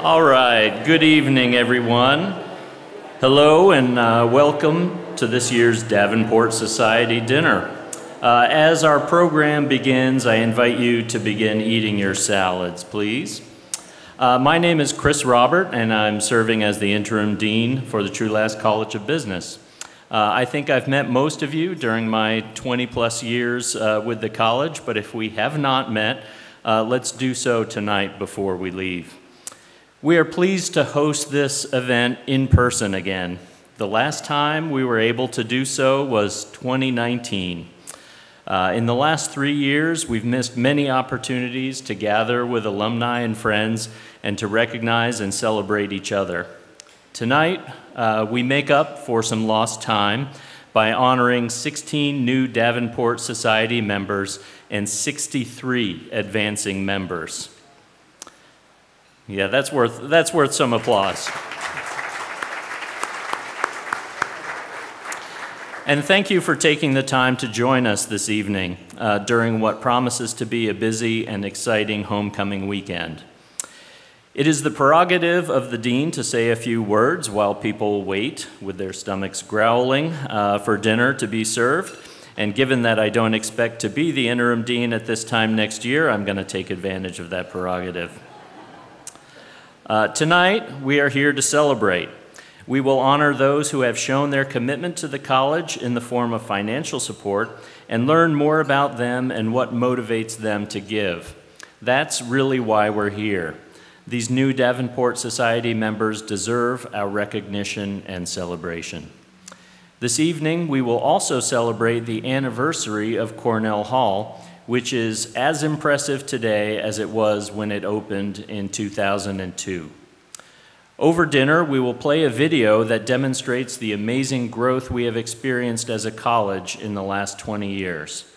All right, good evening, everyone. Hello, and uh, welcome to this year's Davenport Society dinner. Uh, as our program begins, I invite you to begin eating your salads, please. Uh, my name is Chris Robert, and I'm serving as the interim dean for the Trulaske College of Business. Uh, I think I've met most of you during my 20 plus years uh, with the college, but if we have not met, uh, let's do so tonight before we leave. We are pleased to host this event in person again. The last time we were able to do so was 2019. Uh, in the last three years, we've missed many opportunities to gather with alumni and friends and to recognize and celebrate each other. Tonight, uh, we make up for some lost time by honoring 16 new Davenport Society members and 63 advancing members. Yeah, that's worth, that's worth some applause. And thank you for taking the time to join us this evening uh, during what promises to be a busy and exciting homecoming weekend. It is the prerogative of the dean to say a few words while people wait with their stomachs growling uh, for dinner to be served. And given that I don't expect to be the interim dean at this time next year, I'm going to take advantage of that prerogative. Uh, tonight, we are here to celebrate. We will honor those who have shown their commitment to the college in the form of financial support and learn more about them and what motivates them to give. That's really why we're here. These new Davenport Society members deserve our recognition and celebration. This evening, we will also celebrate the anniversary of Cornell Hall, which is as impressive today as it was when it opened in 2002. Over dinner, we will play a video that demonstrates the amazing growth we have experienced as a college in the last 20 years.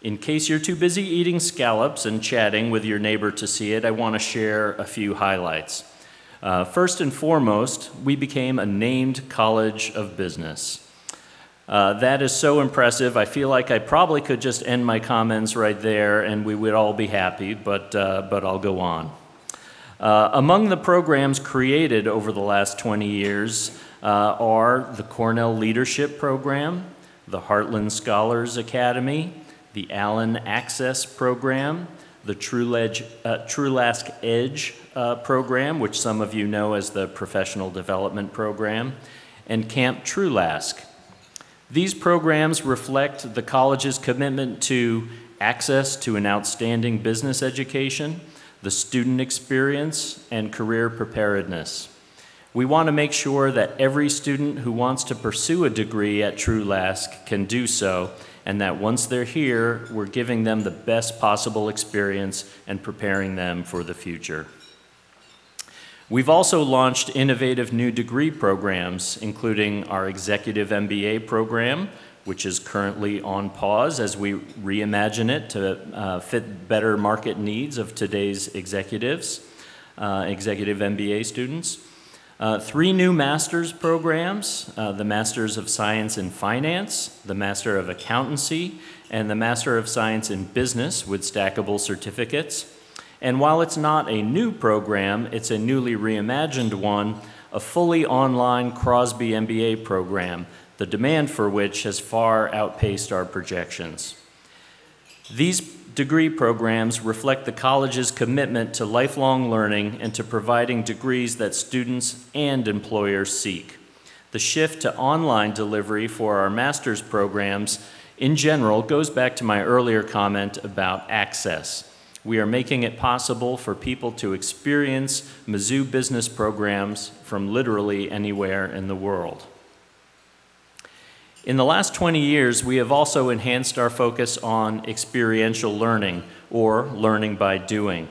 In case you're too busy eating scallops and chatting with your neighbor to see it, I want to share a few highlights. Uh, first and foremost, we became a named College of Business. Uh, that is so impressive. I feel like I probably could just end my comments right there and we would all be happy, but, uh, but I'll go on. Uh, among the programs created over the last 20 years uh, are the Cornell Leadership Program, the Heartland Scholars Academy, the Allen Access Program, the uh, Edge uh, program, which some of you know as the Professional Development Program, and Camp Trulaske. These programs reflect the college's commitment to access to an outstanding business education, the student experience, and career preparedness. We want to make sure that every student who wants to pursue a degree at Trulaske can do so and that once they're here, we're giving them the best possible experience and preparing them for the future. We've also launched innovative new degree programs, including our Executive MBA program, which is currently on pause as we reimagine it to uh, fit better market needs of today's executives, uh, executive MBA students. Uh, three new master's programs, uh, the Masters of Science in Finance, the Master of Accountancy, and the Master of Science in Business with stackable certificates. And while it's not a new program, it's a newly reimagined one, a fully online Crosby MBA program, the demand for which has far outpaced our projections. These degree programs reflect the college's commitment to lifelong learning and to providing degrees that students and employers seek. The shift to online delivery for our master's programs in general goes back to my earlier comment about access. We are making it possible for people to experience Mizzou business programs from literally anywhere in the world. In the last 20 years, we have also enhanced our focus on experiential learning, or learning by doing.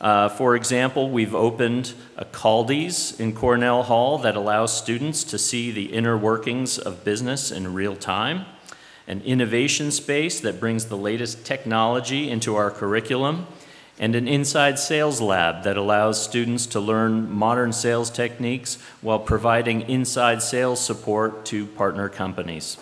Uh, for example, we've opened a Kaldi's in Cornell Hall that allows students to see the inner workings of business in real time, an innovation space that brings the latest technology into our curriculum, and an inside sales lab that allows students to learn modern sales techniques while providing inside sales support to partner companies.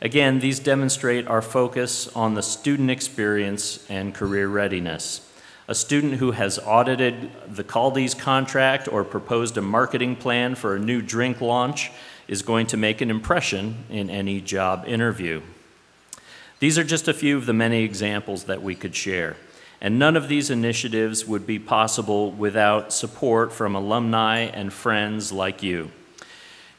Again, these demonstrate our focus on the student experience and career readiness. A student who has audited the Kaldi's contract or proposed a marketing plan for a new drink launch is going to make an impression in any job interview. These are just a few of the many examples that we could share. And none of these initiatives would be possible without support from alumni and friends like you.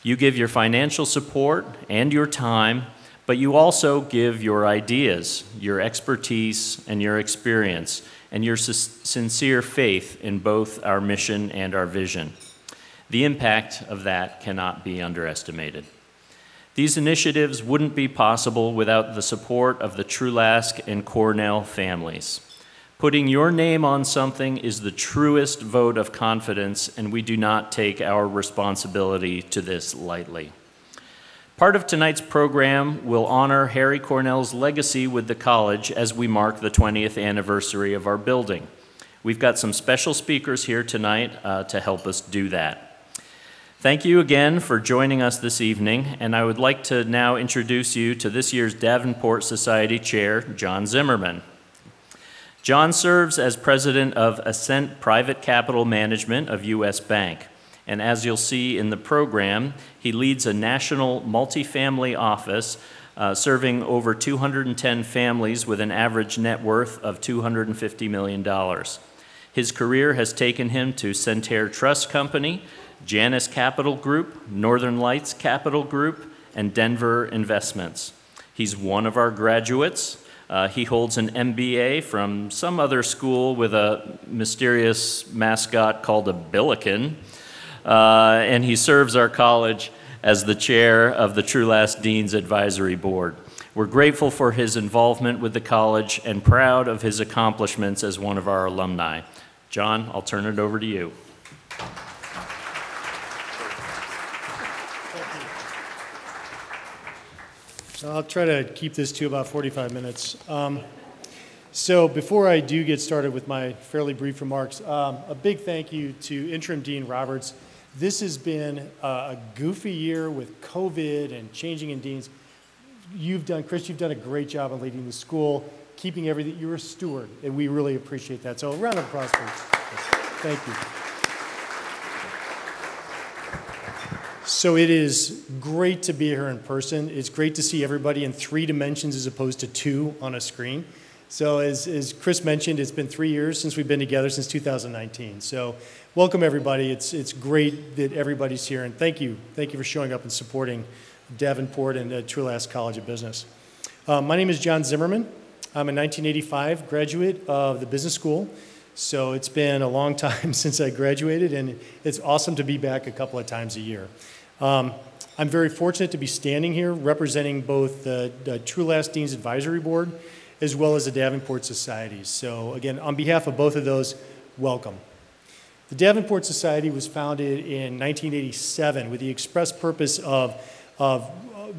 You give your financial support and your time, but you also give your ideas, your expertise, and your experience, and your sincere faith in both our mission and our vision. The impact of that cannot be underestimated. These initiatives wouldn't be possible without the support of the Trulaske and Cornell families. Putting your name on something is the truest vote of confidence, and we do not take our responsibility to this lightly. Part of tonight's program will honor Harry Cornell's legacy with the college as we mark the 20th anniversary of our building. We've got some special speakers here tonight uh, to help us do that. Thank you again for joining us this evening, and I would like to now introduce you to this year's Davenport Society Chair, John Zimmerman. John serves as president of Ascent Private Capital Management of U.S. Bank. And as you'll see in the program, he leads a national multifamily office uh, serving over 210 families with an average net worth of $250 million. His career has taken him to Centair Trust Company, Janus Capital Group, Northern Lights Capital Group, and Denver Investments. He's one of our graduates. Uh, he holds an MBA from some other school with a mysterious mascot called a Billiken, uh, and he serves our college as the chair of the Trulaske Dean's Advisory Board. We're grateful for his involvement with the college and proud of his accomplishments as one of our alumni. John, I'll turn it over to you. I'll try to keep this to about 45 minutes. Um, so before I do get started with my fairly brief remarks, um, a big thank you to Interim Dean Roberts. This has been a goofy year with COVID and changing in deans. You've done, Chris, you've done a great job of leading the school, keeping everything. You're a steward, and we really appreciate that. So a round of applause, please. Thank you. So it is great to be here in person. It's great to see everybody in three dimensions as opposed to two on a screen. So as, as Chris mentioned, it's been three years since we've been together since 2019. So welcome everybody. It's, it's great that everybody's here and thank you. Thank you for showing up and supporting Davenport and uh, Trulaske College of Business. Uh, my name is John Zimmerman. I'm a 1985 graduate of the business school. So it's been a long time since I graduated and it's awesome to be back a couple of times a year. Um, I'm very fortunate to be standing here representing both the, the Trulaske Dean's Advisory Board as well as the Davenport Society. So again, on behalf of both of those, welcome. The Davenport Society was founded in 1987 with the express purpose of, of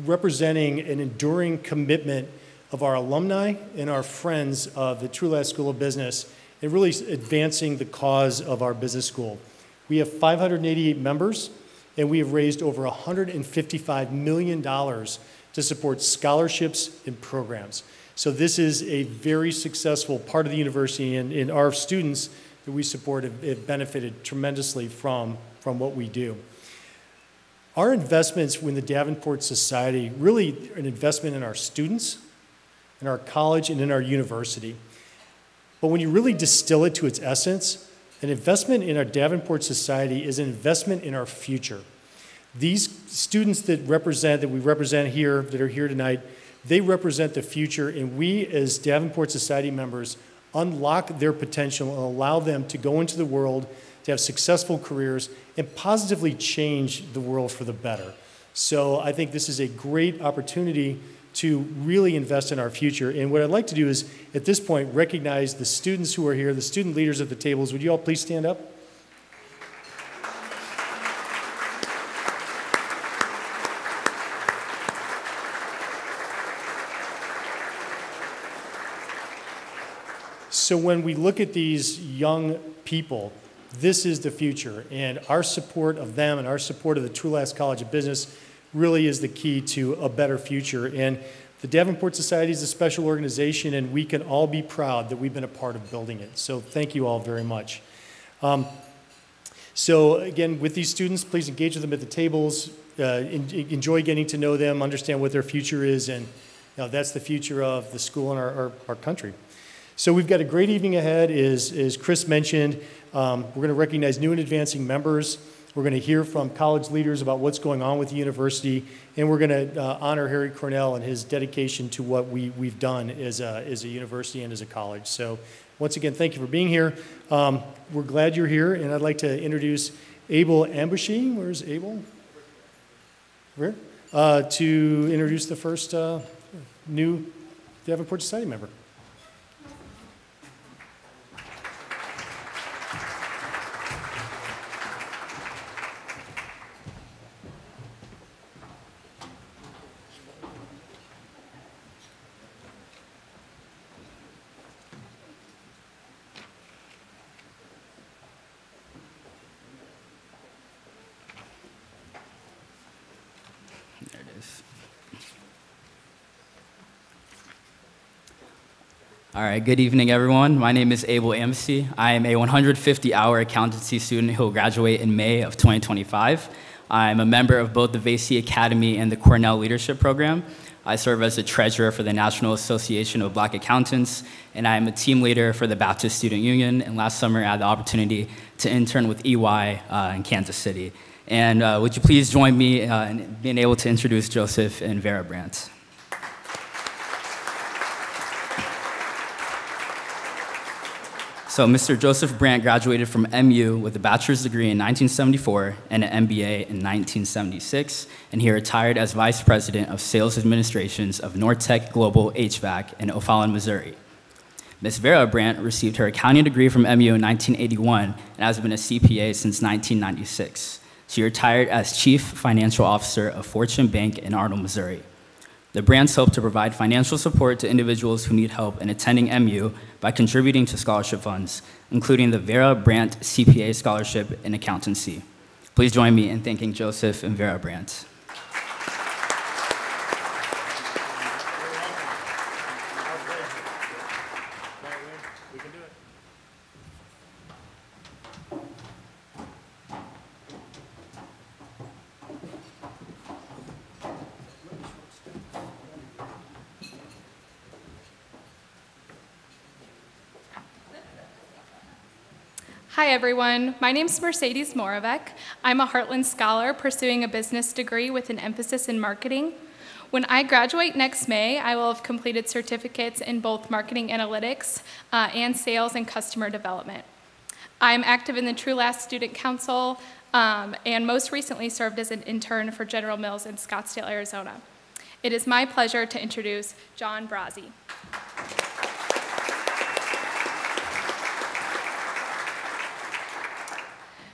representing an enduring commitment of our alumni and our friends of the Trulaske School of Business and really advancing the cause of our business school. We have 588 members and we have raised over $155 million to support scholarships and programs. So this is a very successful part of the university, and, and our students that we support have, have benefited tremendously from, from what we do. Our investments in the Davenport Society really an investment in our students, in our college, and in our university. But when you really distill it to its essence, an investment in our Davenport Society is an investment in our future. These students that represent, that we represent here, that are here tonight, they represent the future, and we as Davenport Society members unlock their potential and allow them to go into the world, to have successful careers, and positively change the world for the better. So I think this is a great opportunity to really invest in our future. And what I'd like to do is, at this point, recognize the students who are here, the student leaders at the tables. Would you all please stand up? So when we look at these young people, this is the future. And our support of them and our support of the Trulaske College of Business really is the key to a better future. And The Davenport Society is a special organization, and we can all be proud that we've been a part of building it. So thank you all very much. Um, so again, with these students, please engage with them at the tables, uh, en- enjoy getting to know them, understand what their future is, and you know, that's the future of the school and our, our, our country. So we've got a great evening ahead, as, as Chris mentioned. Um, we're going to recognize new and advancing members. We're going to hear from college leaders about what's going on with the university, and we're going to uh, honor Harry Cornell and his dedication to what we, we've done as a, as a university and as a college. So, once again, thank you for being here. Um, we're glad you're here, and I'd like to introduce Abel Ambushy. Where's Abel? Where? Uh, to introduce the first uh, new Davenport Society member. There it is. All right, good evening, everyone. My name is Abel Amnesty. I am a 150 hour accountancy student who will graduate in May of 2025. I'm a member of both the VAC Academy and the Cornell Leadership Program. I serve as the treasurer for the National Association of Black Accountants, and I am a team leader for the Baptist Student Union. And last summer, I had the opportunity to intern with EY uh, in Kansas City. And uh, would you please join me uh, in being able to introduce Joseph and Vera Brandt? So, Mr. Joseph Brandt graduated from MU with a bachelor's degree in 1974 and an MBA in 1976, and he retired as vice president of sales administrations of Nortek Global HVAC in O'Fallon, Missouri. Ms. Vera Brandt received her accounting degree from MU in 1981 and has been a CPA since 1996. She retired as chief financial officer of Fortune Bank in Arnold, Missouri. The Brandts hope to provide financial support to individuals who need help in attending MU by contributing to scholarship funds, including the Vera Brandt CPA Scholarship in Accountancy. Please join me in thanking Joseph and Vera Brandt. Hi, everyone. My name is Mercedes Moravec. I'm a Heartland Scholar pursuing a business degree with an emphasis in marketing. When I graduate next May, I will have completed certificates in both marketing analytics uh, and sales and customer development. I'm active in the Trulaske Student Council um, and most recently served as an intern for General Mills in Scottsdale, Arizona. It is my pleasure to introduce John Brase.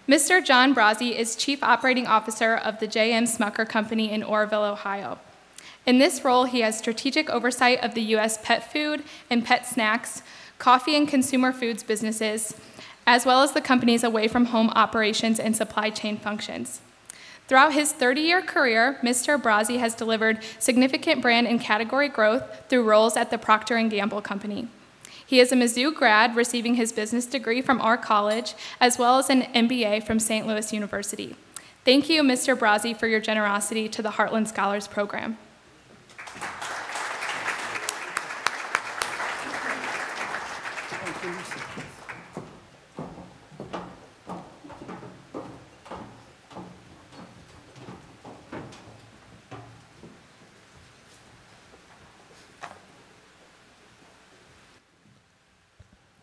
Mr. John Brase is Chief Operating Officer of the J.M. Smucker Company in Orrville, Ohio. In this role, he has strategic oversight of the U.S. pet food and pet snacks, coffee and consumer foods businesses, as well as the company's away from home operations and supply chain functions. Throughout his 30 year career, Mr. Brase has delivered significant brand and category growth through roles at the Procter & Gamble Company. He is a Mizzou grad, receiving his business degree from our college, as well as an MBA from St. Louis University. Thank you, Mr. Brase, for your generosity to the Heartland Scholars Program.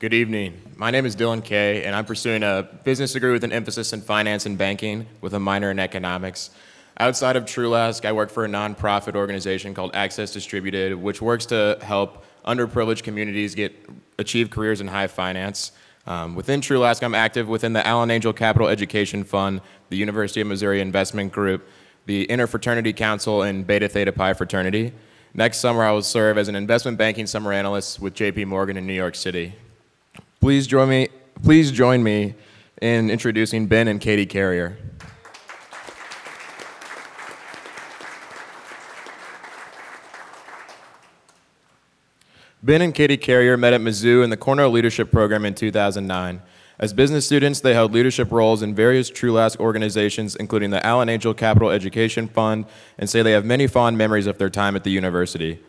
Good evening. My name is Dylan Kay, and I'm pursuing a business degree with an emphasis in finance and banking with a minor in economics. Outside of Trulaske, I work for a nonprofit organization called Access Distributed, which works to help underprivileged communities get achieve careers in high finance. Um, within Trulaske, I'm active within the Allen Angel Capital Education Fund, the University of Missouri Investment Group, the Interfraternity Council, and Beta Theta Pi Fraternity. Next summer, I will serve as an investment banking summer analyst with JP Morgan in New York City. Please join me, please join me in introducing Ben and Katie Carrier. Ben and Katie Carrier met at Mizzou in the Cornell Leadership Program in 2009. As business students, they held leadership roles in various Trulaske organizations, including the Allen Angel Capital Education Fund, and say they have many fond memories of their time at the university.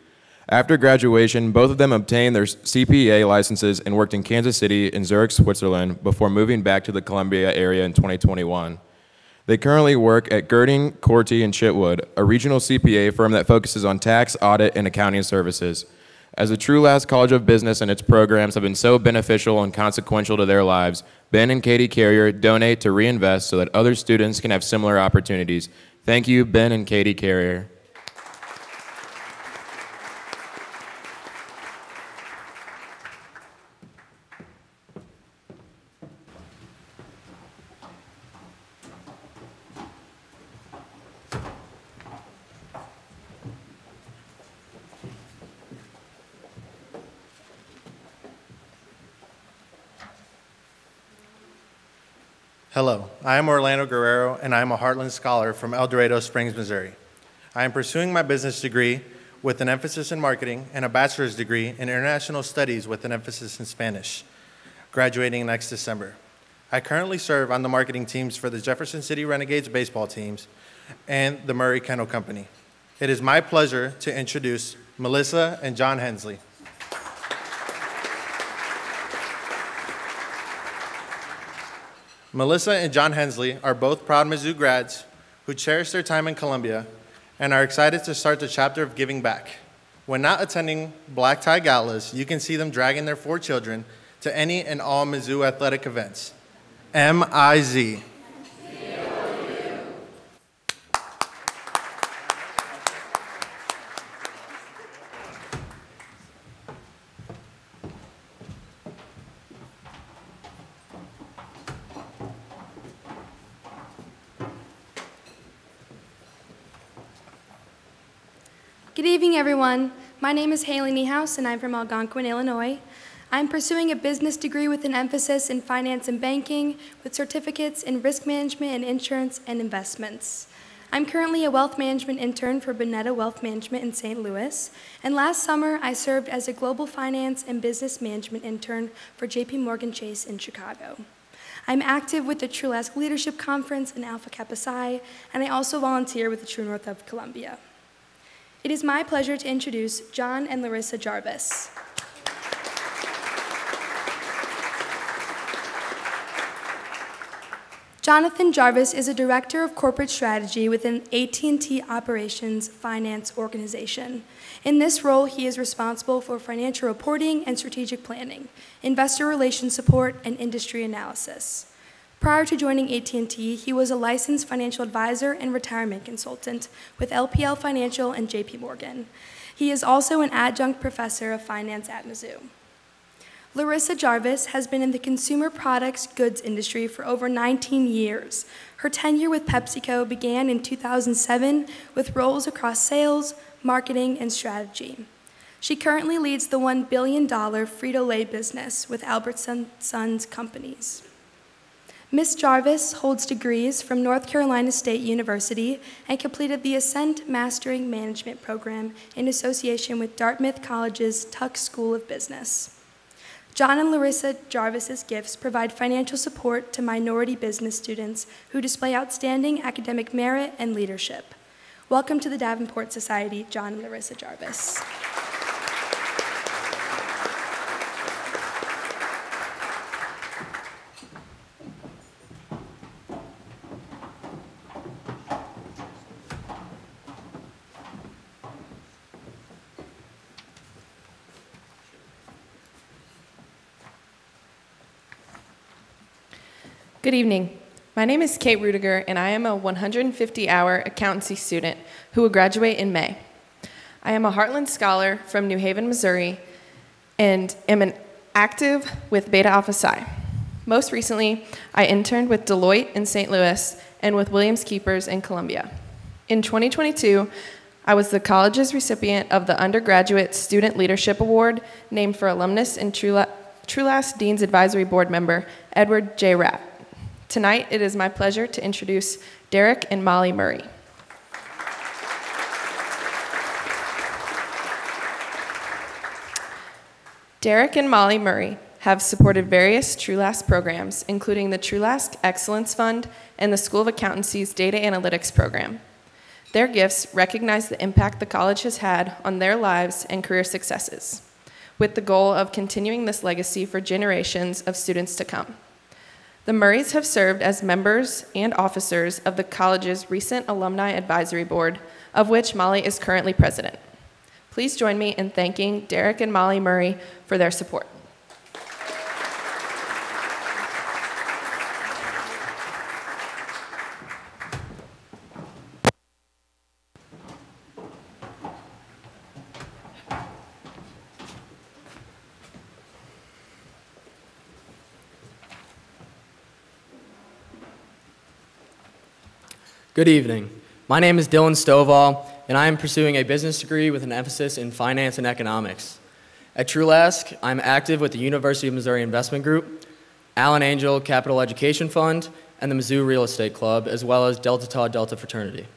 After graduation, both of them obtained their CPA licenses and worked in Kansas City and Zurich, Switzerland, before moving back to the Columbia area in 2021. They currently work at Gerding, Korte, and Chitwood, a regional CPA firm that focuses on tax, audit, and accounting services. As the Trulaske College of Business and its programs have been so beneficial and consequential to their lives, Ben and Katie Carrier donate to reinvest so that other students can have similar opportunities. Thank you, Ben and Katie Carrier. Hello, I am Orlando Guerrero, and I am a Heartland Scholar from El Dorado Springs, Missouri. I am pursuing my business degree with an emphasis in marketing and a bachelor's degree in international studies with an emphasis in Spanish, graduating next December. I currently serve on the marketing teams for the Jefferson City Renegades baseball teams and the Murray Kennel Company. It is my pleasure to introduce Melissa and John Hensley. Melissa and John Hensley are both proud Mizzou grads who cherish their time in Columbia and are excited to start the chapter of giving back. When not attending black tie galas, you can see them dragging their four children to any and all Mizzou athletic events. M I Z. Good evening, everyone. My name is Haley Niehaus, and I'm from Algonquin, Illinois. I'm pursuing a business degree with an emphasis in finance and banking, with certificates in risk management and insurance and investments. I'm currently a wealth management intern for Bonetta Wealth Management in St. Louis, and last summer I served as a global finance and business management intern for JP Morgan Chase in Chicago. I'm active with the Trulaske Leadership Conference in Alpha Kappa Psi, and I also volunteer with the True North of Columbia. It is my pleasure to introduce John and Larissa Jarvis. Jonathan Jarvis is a director of corporate strategy within AT&T Operations Finance Organization. In this role, he is responsible for financial reporting and strategic planning, investor relations support, and industry analysis. Prior to joining AT&T, he was a licensed financial advisor and retirement consultant with LPL Financial and JP Morgan. He is also an adjunct professor of finance at Mizzou. Larissa Jarvis has been in the consumer products goods industry for over 19 years. Her tenure with PepsiCo began in 2007 with roles across sales, marketing, and strategy. She currently leads the $1 billion Frito-Lay business with Albertsons Companies. Ms. Jarvis holds degrees from North Carolina State University and completed the Ascent Mastering Management program in association with Dartmouth College's Tuck School of Business. John and Larissa Jarvis's gifts provide financial support to minority business students who display outstanding academic merit and leadership. Welcome to the Davenport Society, John and Larissa Jarvis. Good evening. My name is Kate Rudiger, and I am a 150 hour accountancy student who will graduate in May. I am a Heartland Scholar from New Haven, Missouri, and am an active with Beta Alpha Psi. Most recently, I interned with Deloitte in St. Louis and with Williams Keepers in Columbia. In 2022, I was the college's recipient of the Undergraduate Student Leadership Award named for alumnus and Trulaske Dean's Advisory Board member Edward J. Rapp. Tonight, it is my pleasure to introduce Derek and Molly Murray. Derek and Molly Murray have supported various Trulaske programs, including the Trulaske Excellence Fund and the School of Accountancy's Data Analytics Program. Their gifts recognize the impact the college has had on their lives and career successes, with the goal of continuing this legacy for generations of students to come. The Murrays have served as members and officers of the college's recent Alumni Advisory Board, of which Molly is currently president. Please join me in thanking Derek and Molly Murray for their support. Good evening. My name is Dylan Stovall, and I am pursuing a business degree with an emphasis in finance and economics. At Trulaske, I'm active with the University of Missouri Investment Group, Allen Angel Capital Education Fund, and the Mizzou Real Estate Club, as well as Delta Tau Delta Fraternity.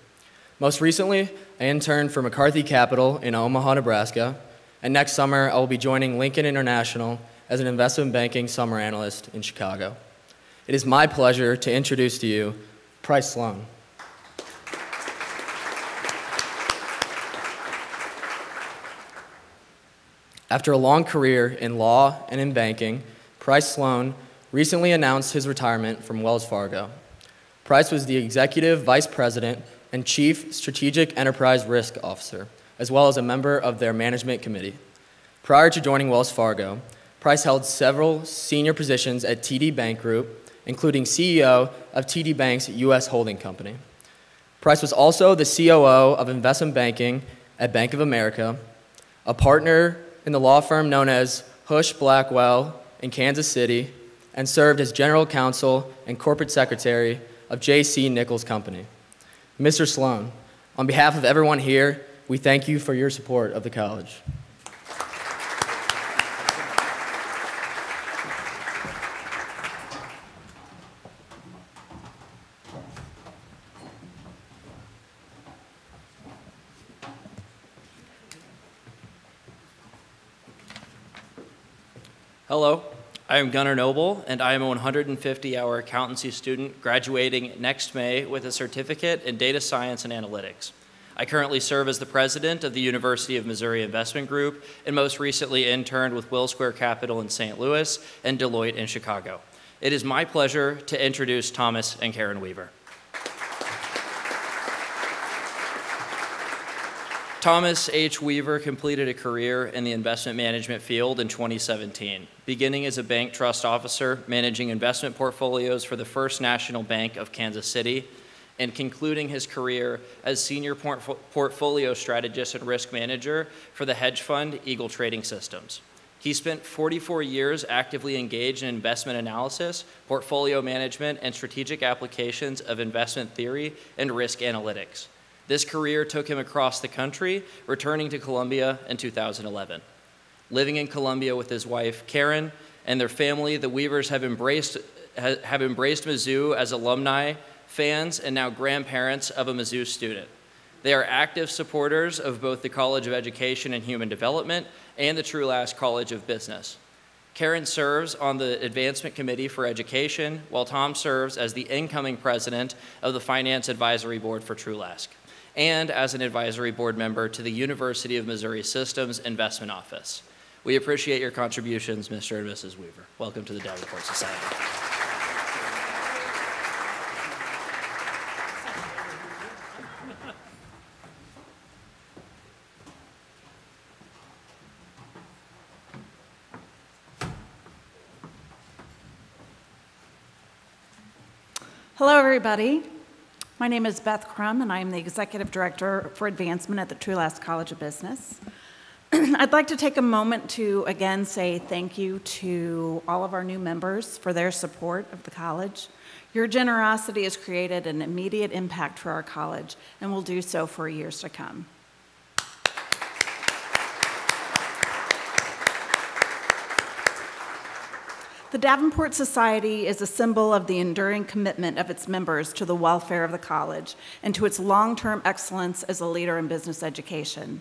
Most recently, I interned for McCarthy Capital in Omaha, Nebraska, and next summer I will be joining Lincoln International as an investment banking summer analyst in Chicago. It is my pleasure to introduce to you Price Sloan. After a long career in law and in banking, Price Sloan recently announced his retirement from Wells Fargo. Price was the executive vice president and chief strategic enterprise risk officer, as well as a member of their management committee. Prior to joining Wells Fargo, Price held several senior positions at TD Bank Group, including CEO of TD Bank's U.S. holding company. Price was also the COO of investment banking at Bank of America, a partner in the law firm known as Husch Blackwell in Kansas City and served as general counsel and corporate secretary of J.C. Nichols Company. Mr. Sloan, on behalf of everyone here, we thank you for your support of the college. Hello, I am Gunnar Noble, and I am a 150 hour accountancy student graduating next May with a certificate in data science and analytics. I currently serve as the president of the University of Missouri Investment Group and most recently interned with Will Square Capital in St. Louis and Deloitte in Chicago. It is my pleasure to introduce Thomas and Karen Weaver. Thomas H. Weaver completed a career in the investment management field in 2017, beginning as a bank trust officer managing investment portfolios for the First National Bank of Kansas City, and concluding his career as senior portfolio strategist and risk manager for the hedge fund Eagle Trading Systems. He spent 44 years actively engaged in investment analysis, portfolio management, and strategic applications of investment theory and risk analytics. This career took him across the country, returning to Columbia in 2011. Living in Columbia with his wife, Karen, and their family, the Weavers have embraced, have embraced Mizzou as alumni, fans, and now grandparents of a Mizzou student. They are active supporters of both the College of Education and Human Development and the Trulaske College of Business. Karen serves on the Advancement Committee for Education, while Tom serves as the incoming president of the Finance Advisory Board for Trulaske and as an advisory board member to the University of Missouri Systems Investment Office. We appreciate your contributions, Mr. and Mrs. Weaver. Welcome to the Davenport Society. Hello, everybody. My name is Beth Crum, and I am the Executive Director for Advancement at the Trulaske College of Business. I'd like to take a moment to again say thank you to all of our new members for their support of the college. Your generosity has created an immediate impact for our college and will do so for years to come. The Davenport Society is a symbol of the enduring commitment of its members to the welfare of the college and to its long term excellence as a leader in business education.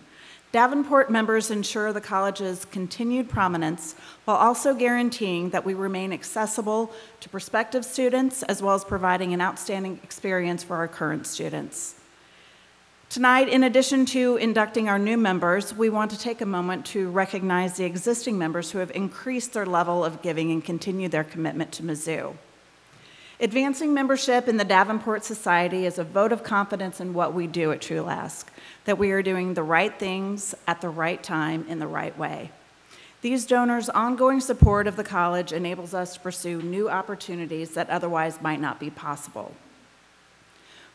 Davenport members ensure the college's continued prominence while also guaranteeing that we remain accessible to prospective students as well as providing an outstanding experience for our current students. Tonight, in addition to inducting our new members, we want to take a moment to recognize the existing members who have increased their level of giving and continue their commitment to Mizzou. Advancing membership in the Davenport Society is a vote of confidence in what we do at Trulaske, that we are doing the right things at the right time in the right way. These donors' ongoing support of the college enables us to pursue new opportunities that otherwise might not be possible.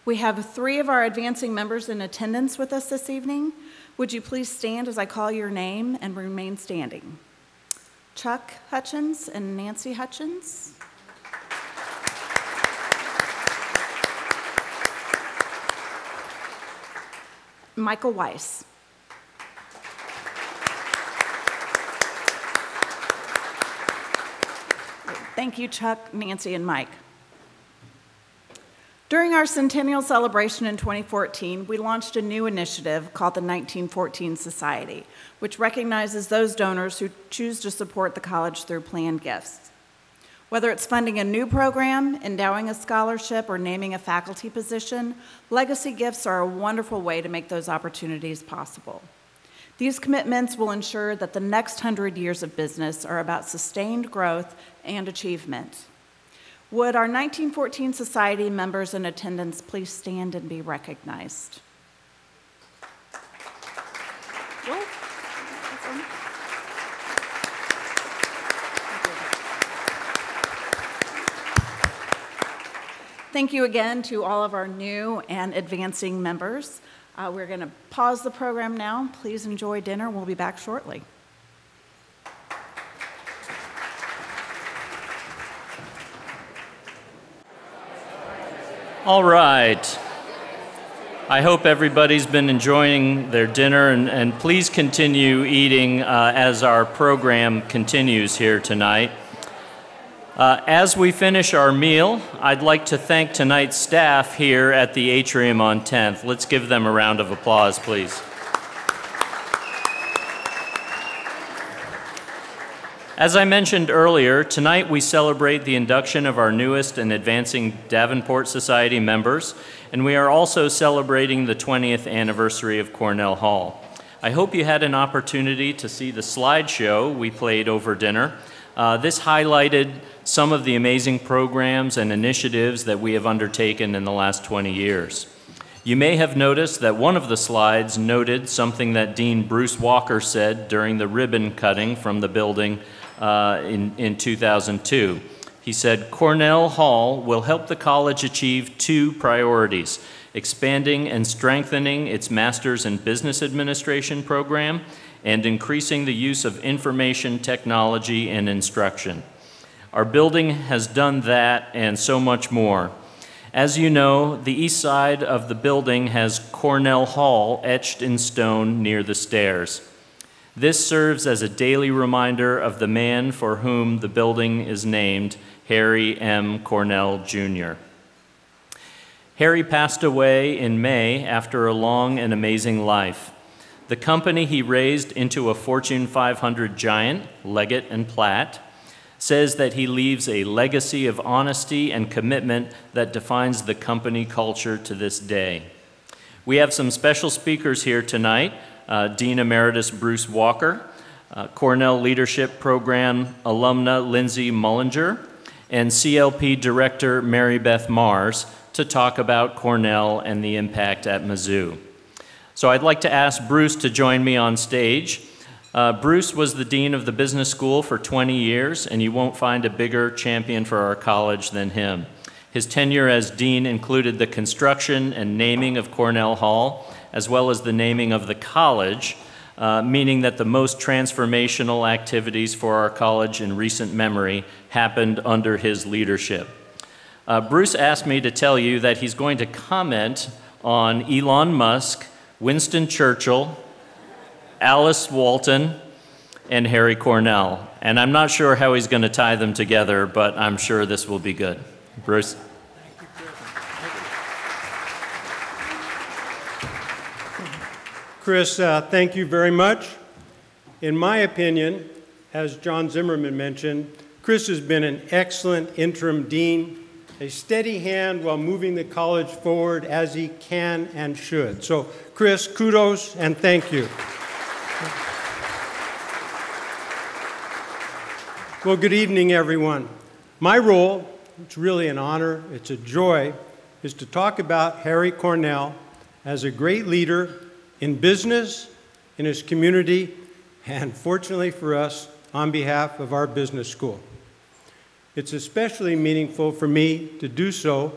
We have three of our advancing members in attendance with us this evening. Would you please stand as I call your name and remain standing? Chuck Hutchins and Nancy Hutchins. Michael Weiss. Thank you, Chuck, Nancy, and Mike. During our centennial celebration in 2014, we launched a new initiative called the 1914 Society, which recognizes those donors who choose to support the college through planned gifts. Whether it's funding a new program, endowing a scholarship, or naming a faculty position, legacy gifts are a wonderful way to make those opportunities possible. These commitments will ensure that the next hundred years of business are about sustained growth and achievement. Would our 1914 Society members in attendance please stand and be recognized? Thank you again to all of our new and advancing members. Uh, we're going to pause the program now. Please enjoy dinner. We'll be back shortly. All right. I hope everybody's been enjoying their dinner, and, and please continue eating uh, as our program continues here tonight. Uh, as we finish our meal, I'd like to thank tonight's staff here at the atrium on 10th. Let's give them a round of applause, please. As I mentioned earlier, tonight we celebrate the induction of our newest and advancing Davenport Society members, and we are also celebrating the 20th anniversary of Cornell Hall. I hope you had an opportunity to see the slideshow we played over dinner. Uh, this highlighted some of the amazing programs and initiatives that we have undertaken in the last 20 years. You may have noticed that one of the slides noted something that Dean Bruce Walker said during the ribbon cutting from the building uh, in, in 2002. He said, Cornell Hall will help the college achieve two priorities expanding and strengthening its Master's in Business Administration program and increasing the use of information technology in instruction. Our building has done that and so much more. As you know, the east side of the building has Cornell Hall etched in stone near the stairs. This serves as a daily reminder of the man for whom the building is named, Harry M. Cornell, Jr. Harry passed away in May after a long and amazing life. The company he raised into a Fortune 500 giant, Leggett and Platt, says that he leaves a legacy of honesty and commitment that defines the company culture to this day. We have some special speakers here tonight uh, Dean Emeritus Bruce Walker, uh, Cornell Leadership Program alumna Lindsay Mullenger, and CLP Director Mary Beth Marrs to talk about Cornell and the impact at Mizzou. So I'd like to ask Bruce to join me on stage. Uh, Bruce was the Dean of the Business School for 20 years, and you won't find a bigger champion for our college than him. His tenure as Dean included the construction and naming of Cornell Hall, as well as the naming of the college, uh, meaning that the most transformational activities for our college in recent memory happened under his leadership. Uh, Bruce asked me to tell you that he's going to comment on Elon Musk, Winston Churchill, Alice Walton, and Harry Cornell. And I'm not sure how he's going to tie them together, but I'm sure this will be good. Bruce? Chris, uh, thank you very much. In my opinion, as John Zimmerman mentioned, Chris has been an excellent interim dean, a steady hand while moving the college forward as he can and should. So, Chris, kudos and thank you. Well, good evening, everyone. My role, it's really an honor, it's a joy, is to talk about Harry Cornell as a great leader in business, in his community, and fortunately for us, on behalf of our business school. It's especially meaningful for me to do so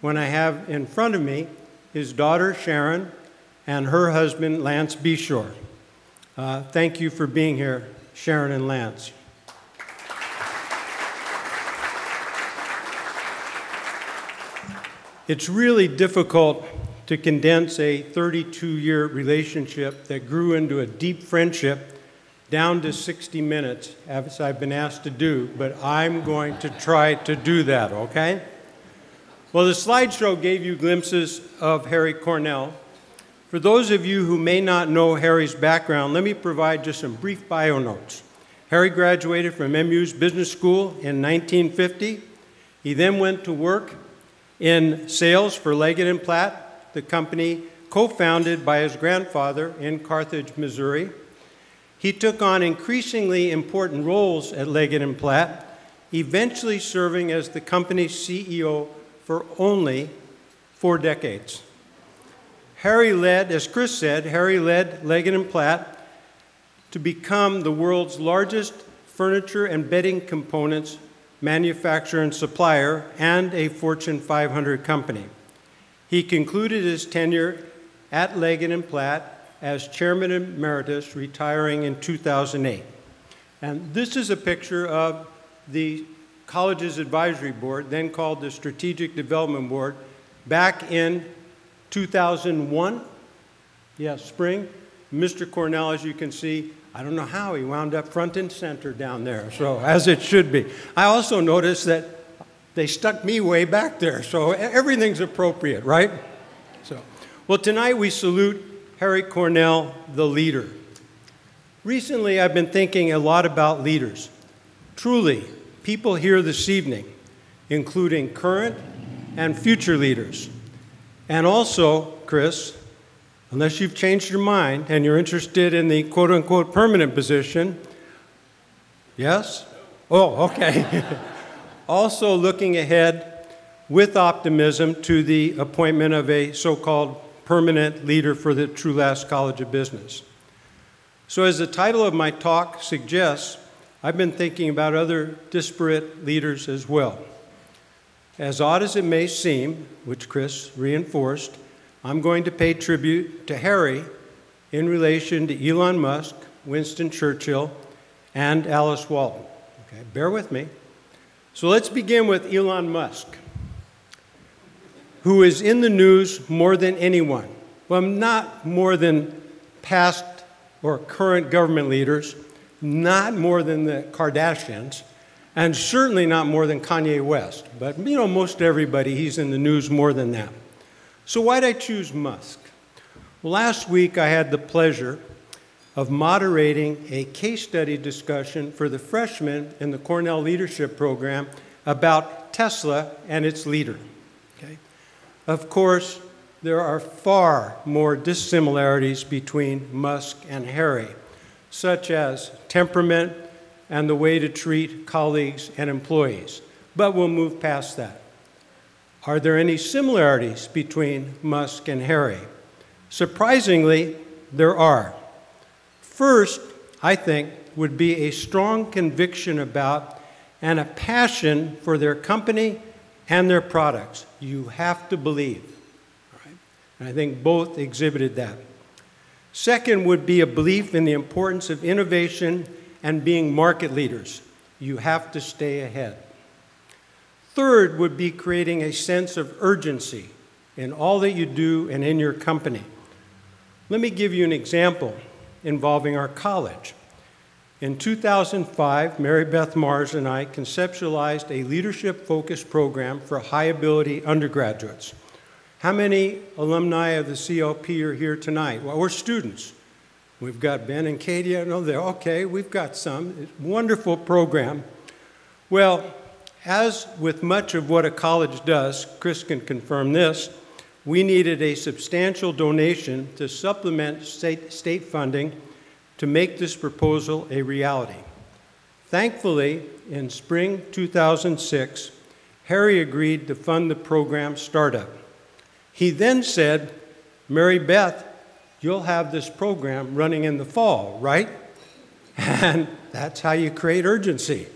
when I have in front of me his daughter Sharon and her husband Lance Beshore. Uh, thank you for being here, Sharon and Lance. It's really difficult to condense a 32 year relationship that grew into a deep friendship down to 60 minutes, as I've been asked to do, but I'm going to try to do that, okay? Well, the slideshow gave you glimpses of Harry Cornell. For those of you who may not know Harry's background, let me provide just some brief bio notes. Harry graduated from MU's Business School in 1950. He then went to work in sales for Leggett and Platt, the company co-founded by his grandfather in Carthage, Missouri. He took on increasingly important roles at Leggett and Platt, eventually serving as the company's CEO for only four decades. Harry led, as Chris said, Harry led Leggett and Platt to become the world's largest furniture and bedding components manufacturer and supplier, and a Fortune 500 company. He concluded his tenure at Leggett and Platt as chairman emeritus, retiring in 2008. And this is a picture of the college's advisory board, then called the Strategic Development Board, back in 2001. Yes, spring. Mr. Cornell, as you can see, I don't know how he wound up front and center down there, so as it should be. I also noticed that they stuck me way back there, so everything's appropriate, right? So, well, tonight we salute Harry Cornell, the leader. Recently, I've been thinking a lot about leaders. Truly, people here this evening, including current and future leaders. And also, Chris, unless you've changed your mind and you're interested in the quote unquote permanent position. Yes? Oh, okay. also looking ahead with optimism to the appointment of a so called permanent leader for the Trulaske College of Business. So, as the title of my talk suggests, I've been thinking about other disparate leaders as well. As odd as it may seem, which Chris reinforced, I'm going to pay tribute to Harry in relation to Elon Musk, Winston Churchill, and Alice Walton. Okay, bear with me. So let's begin with Elon Musk, who is in the news more than anyone. Well, not more than past or current government leaders, not more than the Kardashians, and certainly not more than Kanye West. But, you know, most everybody, he's in the news more than that. So, why'd I choose Musk? Last week I had the pleasure of moderating a case study discussion for the freshmen in the Cornell Leadership Program about Tesla and its leader. Okay? Of course, there are far more dissimilarities between Musk and Harry, such as temperament and the way to treat colleagues and employees. But we'll move past that. Are there any similarities between Musk and Harry? Surprisingly, there are. First, I think, would be a strong conviction about and a passion for their company and their products. You have to believe. Right? And I think both exhibited that. Second would be a belief in the importance of innovation and being market leaders. You have to stay ahead. Third would be creating a sense of urgency in all that you do and in your company. Let me give you an example involving our college. In 2005, Mary Beth Marrs and I conceptualized a leadership focused program for high ability undergraduates. How many alumni of the CLP are here tonight? Well, we're students. We've got Ben and Katie. I know they're okay. We've got some. wonderful program. Well, as with much of what a college does, Chris can confirm this, we needed a substantial donation to supplement state, state funding to make this proposal a reality. Thankfully, in spring 2006, Harry agreed to fund the program startup. He then said, Mary Beth, you'll have this program running in the fall, right? And that's how you create urgency.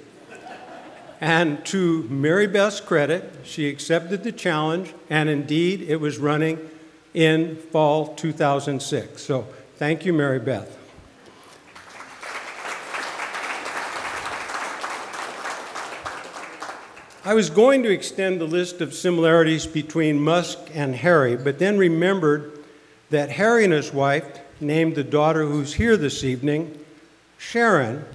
And to Mary Beth's credit, she accepted the challenge, and indeed, it was running in fall 2006. So thank you, Mary Beth. I was going to extend the list of similarities between Musk and Harry, but then remembered that Harry and his wife named the daughter who's here this evening Sharon,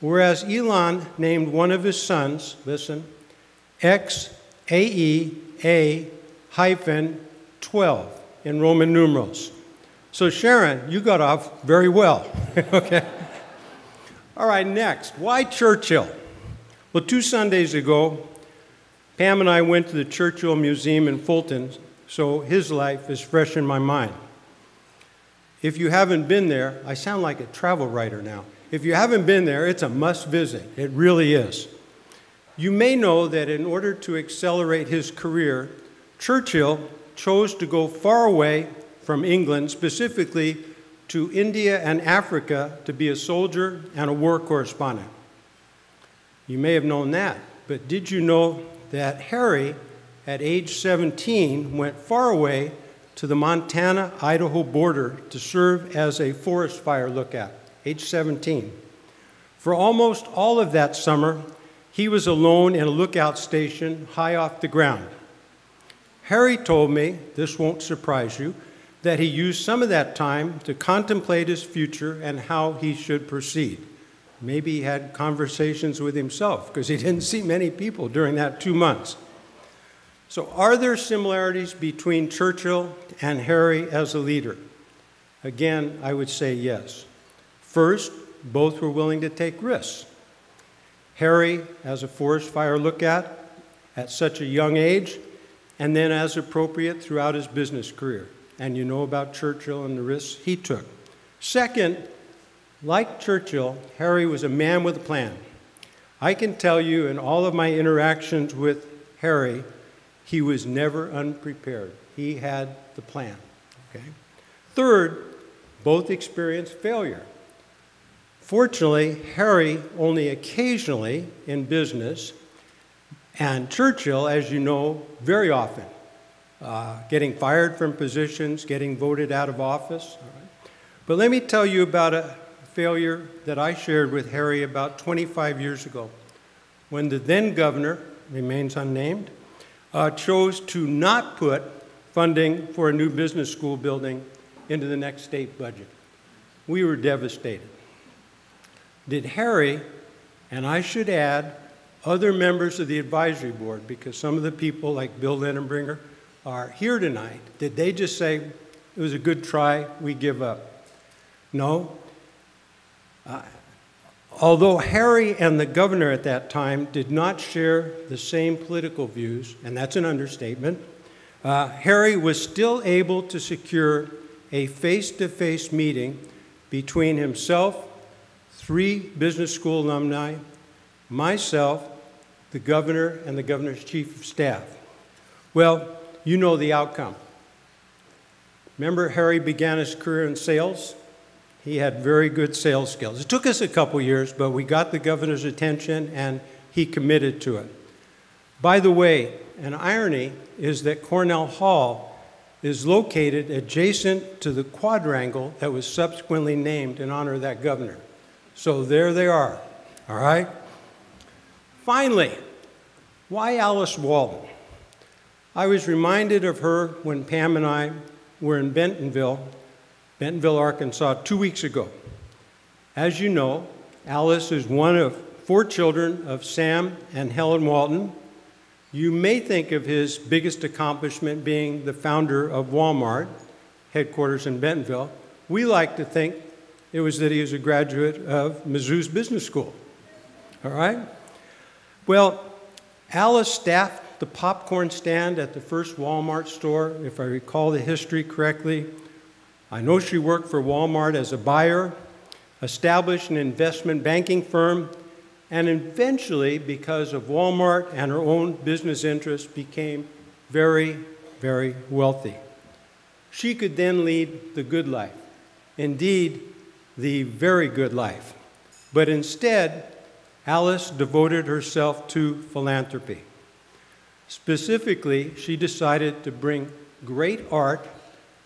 whereas Elon named one of his sons, listen, XAEA hyphen 12 in Roman numerals. So, Sharon, you got off very well. okay. All right, next. Why Churchill? Well, two Sundays ago, Pam and I went to the Churchill Museum in Fulton, so his life is fresh in my mind. If you haven't been there, I sound like a travel writer now. If you haven't been there, it's a must visit. It really is. You may know that in order to accelerate his career, Churchill chose to go far away from England, specifically to India and Africa, to be a soldier and a war correspondent. You may have known that, but did you know that Harry, at age 17, went far away to the Montana Idaho border to serve as a forest fire lookout, age 17. For almost all of that summer, he was alone in a lookout station high off the ground. Harry told me, this won't surprise you, that he used some of that time to contemplate his future and how he should proceed. Maybe he had conversations with himself because he didn't see many people during that two months. So, are there similarities between Churchill and Harry as a leader? Again, I would say yes. First, both were willing to take risks. Harry, as a forest fire lookout at at such a young age, and then as appropriate throughout his business career. And you know about Churchill and the risks he took. Second, like Churchill, Harry was a man with a plan. I can tell you in all of my interactions with Harry, he was never unprepared. He had the plan. Okay? Third, both experienced failure. Fortunately, Harry only occasionally in business, and Churchill, as you know, very often, uh, getting fired from positions, getting voted out of office. But let me tell you about a, failure that I shared with Harry about 25 years ago when the then governor, remains unnamed, uh, chose to not put funding for a new business school building into the next state budget. We were devastated. Did Harry, and I should add, other members of the advisory board, because some of the people like Bill Lindenbringer are here tonight, did they just say, it was a good try, we give up? No, uh, although Harry and the governor at that time did not share the same political views, and that's an understatement, uh, Harry was still able to secure a face to face meeting between himself, three business school alumni, myself, the governor, and the governor's chief of staff. Well, you know the outcome. Remember, Harry began his career in sales. He had very good sales skills. It took us a couple years, but we got the governor's attention and he committed to it. By the way, an irony is that Cornell Hall is located adjacent to the quadrangle that was subsequently named in honor of that governor. So there they are, all right? Finally, why Alice Walton? I was reminded of her when Pam and I were in Bentonville Bentonville, Arkansas, two weeks ago. As you know, Alice is one of four children of Sam and Helen Walton. You may think of his biggest accomplishment being the founder of Walmart, headquarters in Bentonville. We like to think it was that he was a graduate of Mizzou's Business School. All right? Well, Alice staffed the popcorn stand at the first Walmart store, if I recall the history correctly. I know she worked for Walmart as a buyer, established an investment banking firm, and eventually, because of Walmart and her own business interests, became very, very wealthy. She could then lead the good life, indeed, the very good life. But instead, Alice devoted herself to philanthropy. Specifically, she decided to bring great art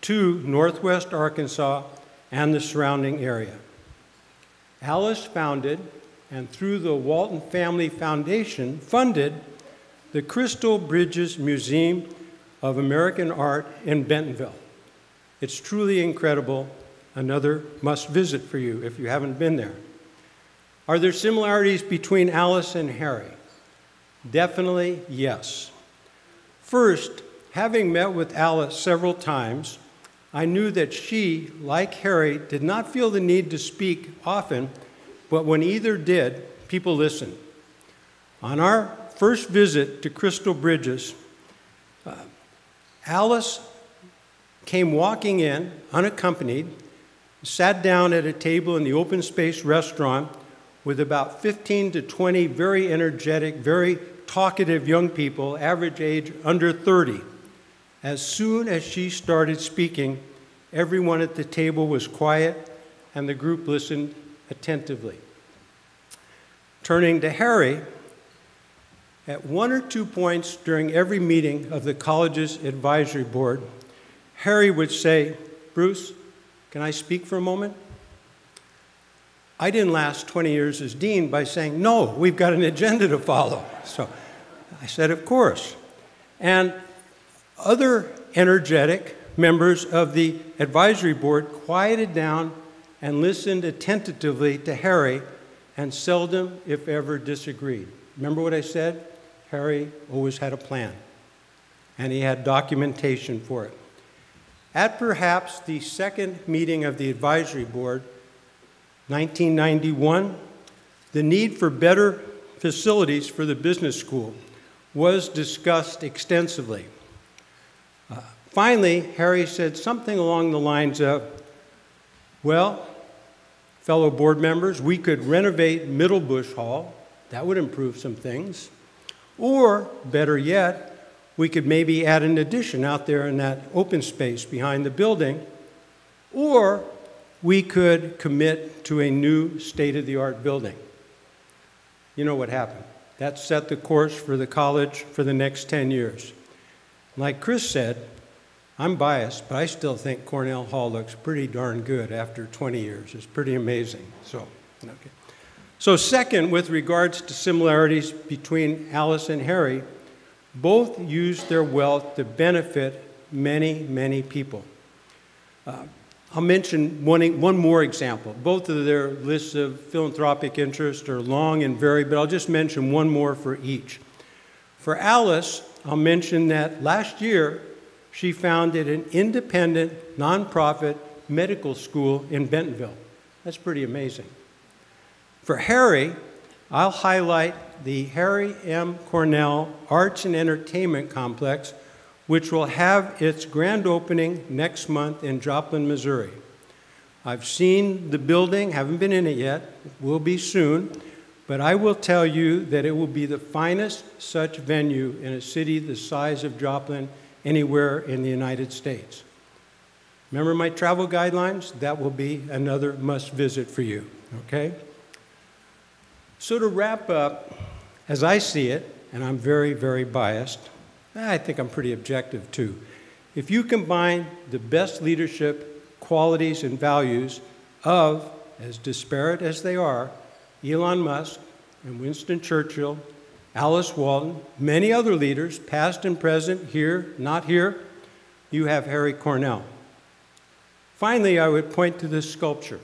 to Northwest Arkansas and the surrounding area. Alice founded, and through the Walton Family Foundation, funded the Crystal Bridges Museum of American Art in Bentonville. It's truly incredible. Another must visit for you if you haven't been there. Are there similarities between Alice and Harry? Definitely yes. First, having met with Alice several times, I knew that she, like Harry, did not feel the need to speak often, but when either did, people listened. On our first visit to Crystal Bridges, uh, Alice came walking in unaccompanied, sat down at a table in the open space restaurant with about 15 to 20 very energetic, very talkative young people, average age under 30. As soon as she started speaking, everyone at the table was quiet and the group listened attentively. Turning to Harry, at one or two points during every meeting of the college's advisory board, Harry would say, Bruce, can I speak for a moment? I didn't last 20 years as dean by saying, no, we've got an agenda to follow. So I said, of course. And other energetic members of the advisory board quieted down and listened attentively to Harry and seldom, if ever, disagreed. Remember what I said? Harry always had a plan, and he had documentation for it. At perhaps the second meeting of the advisory board, 1991, the need for better facilities for the business school was discussed extensively. Uh, finally, Harry said something along the lines of, Well, fellow board members, we could renovate Middlebush Hall. That would improve some things. Or, better yet, we could maybe add an addition out there in that open space behind the building, or we could commit to a new state of the art building. You know what happened. That set the course for the college for the next 10 years. Like Chris said, I'm biased, but I still think Cornell Hall looks pretty darn good after 20 years. It's pretty amazing. So, okay. So, second, with regards to similarities between Alice and Harry, both used their wealth to benefit many, many people. Uh, I'll mention one, one more example. Both of their lists of philanthropic interests are long and varied, but I'll just mention one more for each. For Alice, I'll mention that last year she founded an independent, nonprofit medical school in Bentonville. That's pretty amazing. For Harry, I'll highlight the Harry M. Cornell Arts and Entertainment Complex, which will have its grand opening next month in Joplin, Missouri. I've seen the building, haven't been in it yet, will be soon, but I will tell you that it will be the finest such venue in a city the size of Joplin anywhere in the United States. Remember my travel guidelines? That will be another must visit for you, okay? So, to wrap up, as I see it, and I'm very, very biased, eh, I think I'm pretty objective too. If you combine the best leadership qualities and values of, as disparate as they are, Elon Musk and Winston Churchill, Alice Walton, many other leaders, past and present, here, not here, you have Harry Cornell. Finally, I would point to this sculpture.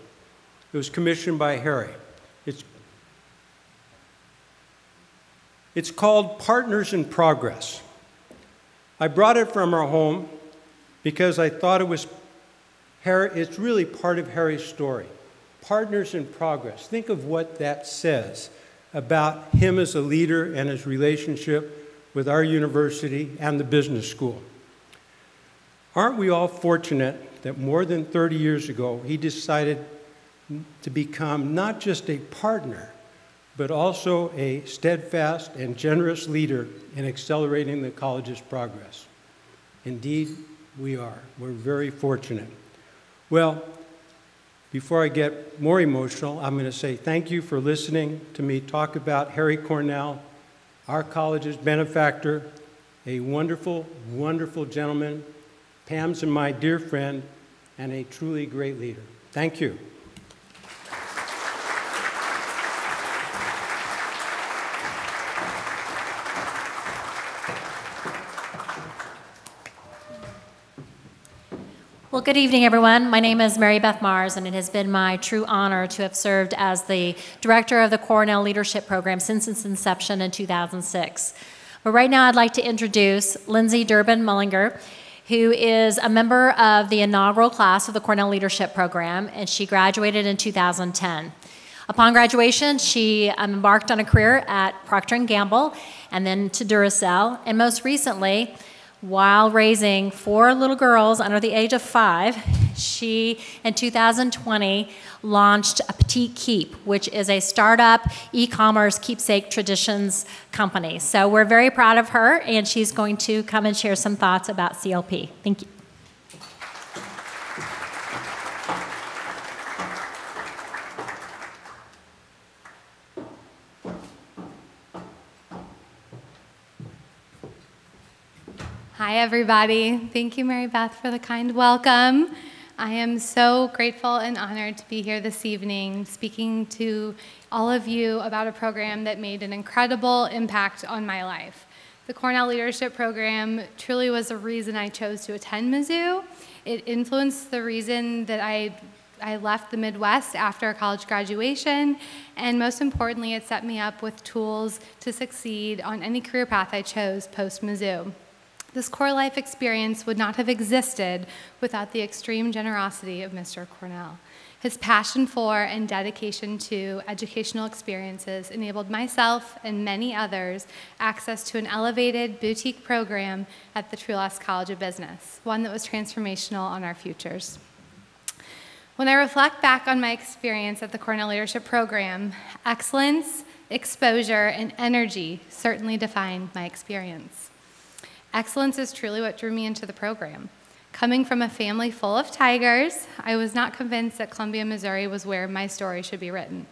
It was commissioned by Harry. It's called Partners in Progress. I brought it from our home because I thought it was, Harry, it's really part of Harry's story. Partners in Progress. Think of what that says about him as a leader and his relationship with our university and the business school. Aren't we all fortunate that more than 30 years ago he decided to become not just a partner, but also a steadfast and generous leader in accelerating the college's progress? Indeed, we are. We're very fortunate. Well, before I get more emotional, I'm going to say thank you for listening to me talk about Harry Cornell, our college's benefactor, a wonderful, wonderful gentleman, Pam's and my dear friend, and a truly great leader. Thank you. Well, good evening, everyone. My name is Mary Beth Marrs, and it has been my true honor to have served as the director of the Cornell Leadership Program since its inception in 2006. But right now, I'd like to introduce Lindsay Durbin Mullenger, who is a member of the inaugural class of the Cornell Leadership Program, and she graduated in 2010. Upon graduation, she um, embarked on a career at Procter & Gamble and then to Duracell, and most recently, while raising four little girls under the age of five, she, in 2020, launched a Petite Keep, which is a startup e commerce keepsake traditions company. So we're very proud of her, and she's going to come and share some thoughts about CLP. Thank you. Hi, everybody. Thank you, Mary Beth, for the kind welcome. I am so grateful and honored to be here this evening speaking to all of you about a program that made an incredible impact on my life. The Cornell Leadership Program truly was the reason I chose to attend Mizzou. It influenced the reason that I I left the Midwest after college graduation, and most importantly, it set me up with tools to succeed on any career path I chose post Mizzou. This core life experience would not have existed without the extreme generosity of Mr. Cornell. His passion for and dedication to educational experiences enabled myself and many others access to an elevated boutique program at the Trulaske College of Business, one that was transformational on our futures. When I reflect back on my experience at the Cornell Leadership Program, excellence, exposure, and energy certainly defined my experience. Excellence is truly what drew me into the program. Coming from a family full of tigers, I was not convinced that Columbia, Missouri was where my story should be written.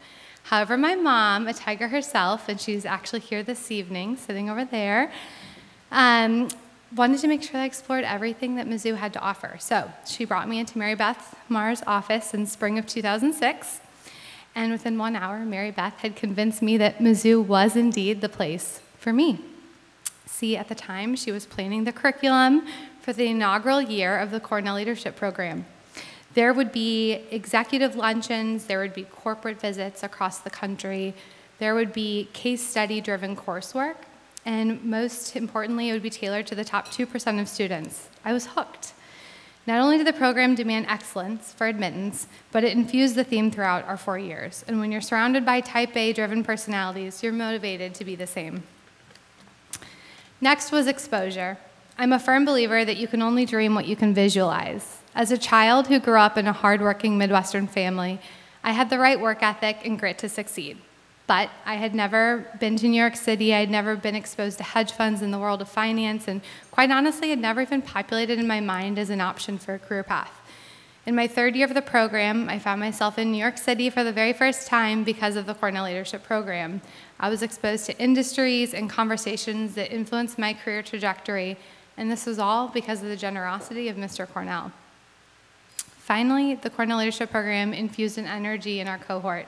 However, my mom, a tiger herself, and she's actually here this evening, sitting over there, um, wanted to make sure I explored everything that Mizzou had to offer. So she brought me into Mary Beth Marrs' office in spring of 2006. And within one hour, Mary Beth had convinced me that Mizzou was indeed the place for me see at the time, she was planning the curriculum for the inaugural year of the Cornell Leadership Program. There would be executive luncheons, there would be corporate visits across the country, there would be case study driven coursework, and most importantly, it would be tailored to the top 2% of students. I was hooked. Not only did the program demand excellence for admittance, but it infused the theme throughout our four years. And when you're surrounded by type A driven personalities, you're motivated to be the same. Next was exposure. I'm a firm believer that you can only dream what you can visualize. As a child who grew up in a hardworking Midwestern family, I had the right work ethic and grit to succeed. But I had never been to New York City, I had never been exposed to hedge funds in the world of finance, and quite honestly, had never even populated in my mind as an option for a career path. In my third year of the program, I found myself in New York City for the very first time because of the Cornell Leadership Program. I was exposed to industries and conversations that influenced my career trajectory, and this was all because of the generosity of Mr. Cornell. Finally, the Cornell Leadership Program infused an energy in our cohort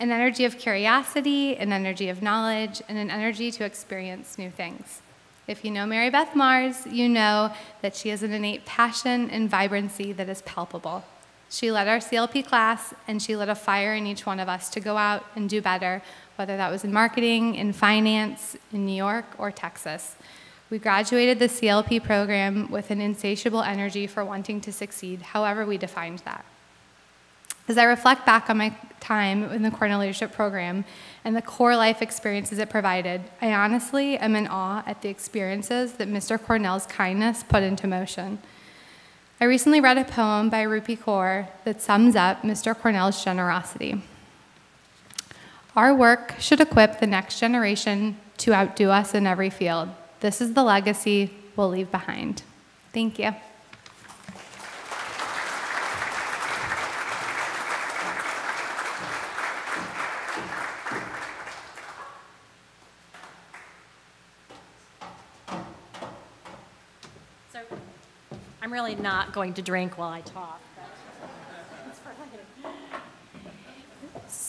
an energy of curiosity, an energy of knowledge, and an energy to experience new things. If you know Mary Beth Marrs, you know that she has an innate passion and vibrancy that is palpable. She led our CLP class, and she lit a fire in each one of us to go out and do better, whether that was in marketing, in finance, in New York, or Texas. We graduated the CLP program with an insatiable energy for wanting to succeed, however we defined that. As I reflect back on my time in the Cornell Leadership Program and the core life experiences it provided, I honestly am in awe at the experiences that Mr. Cornell's kindness put into motion. I recently read a poem by Rupi Kaur that sums up Mr. Cornell's generosity. Our work should equip the next generation to outdo us in every field. This is the legacy we'll leave behind. Thank you. So I'm really not going to drink while I talk.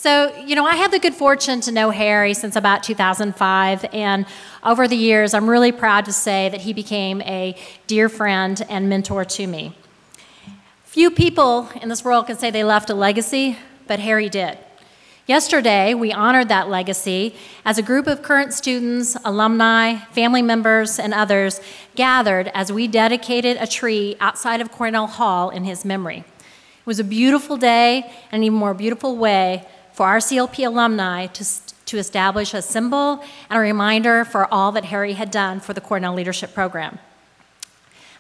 So, you know, I had the good fortune to know Harry since about 2005, and over the years, I'm really proud to say that he became a dear friend and mentor to me. Few people in this world can say they left a legacy, but Harry did. Yesterday, we honored that legacy as a group of current students, alumni, family members, and others gathered as we dedicated a tree outside of Cornell Hall in his memory. It was a beautiful day and an even more beautiful way for our CLP alumni to, to establish a symbol and a reminder for all that Harry had done for the Cornell Leadership Program.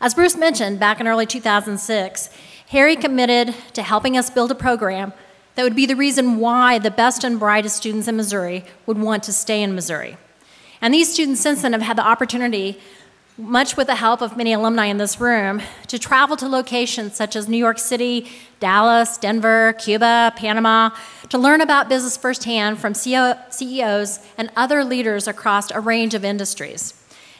As Bruce mentioned, back in early 2006, Harry committed to helping us build a program that would be the reason why the best and brightest students in Missouri would want to stay in Missouri. And these students since then have had the opportunity, much with the help of many alumni in this room, to travel to locations such as New York City, Dallas, Denver, Cuba, Panama, to learn about business firsthand from CEOs and other leaders across a range of industries.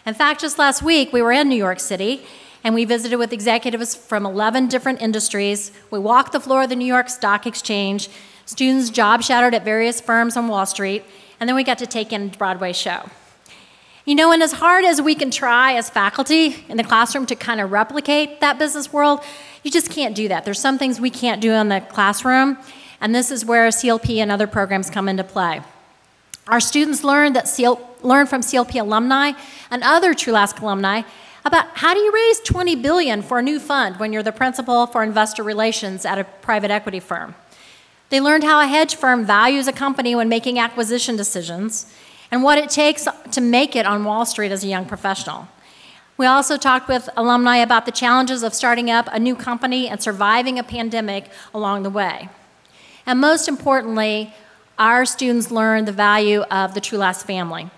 In fact, just last week, we were in New York City and we visited with executives from 11 different industries. We walked the floor of the New York Stock Exchange. Students job shadowed at various firms on Wall Street, and then we got to take in a Broadway show. You know, and as hard as we can try as faculty in the classroom to kind of replicate that business world, you just can't do that. There's some things we can't do in the classroom, and this is where CLP and other programs come into play. Our students learn, that CL, learn from CLP alumni and other Trulaske alumni about how do you raise 20 billion for a new fund when you're the principal for investor relations at a private equity firm. They learned how a hedge firm values a company when making acquisition decisions and what it takes to make it on Wall Street as a young professional. We also talked with alumni about the challenges of starting up a new company and surviving a pandemic along the way. And most importantly, our students learned the value of the Trulaske family.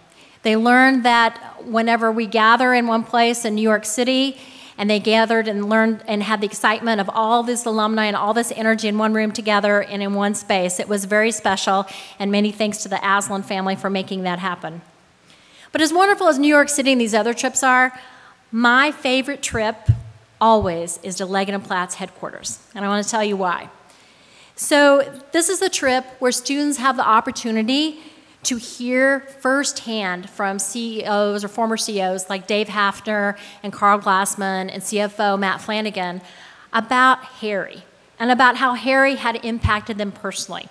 They learned that whenever we gather in one place in New York City, and they gathered and learned and had the excitement of all this alumni and all this energy in one room together and in one space. It was very special, and many thanks to the Aslan family for making that happen. But as wonderful as New York City and these other trips are, my favorite trip always is to Leggett and Platt's headquarters, and I want to tell you why. So, this is the trip where students have the opportunity to hear firsthand from CEOs or former CEOs like Dave Haffner and Karl Glassman and CFO Matt Flanigan about Harry and about how Harry had impacted them personally,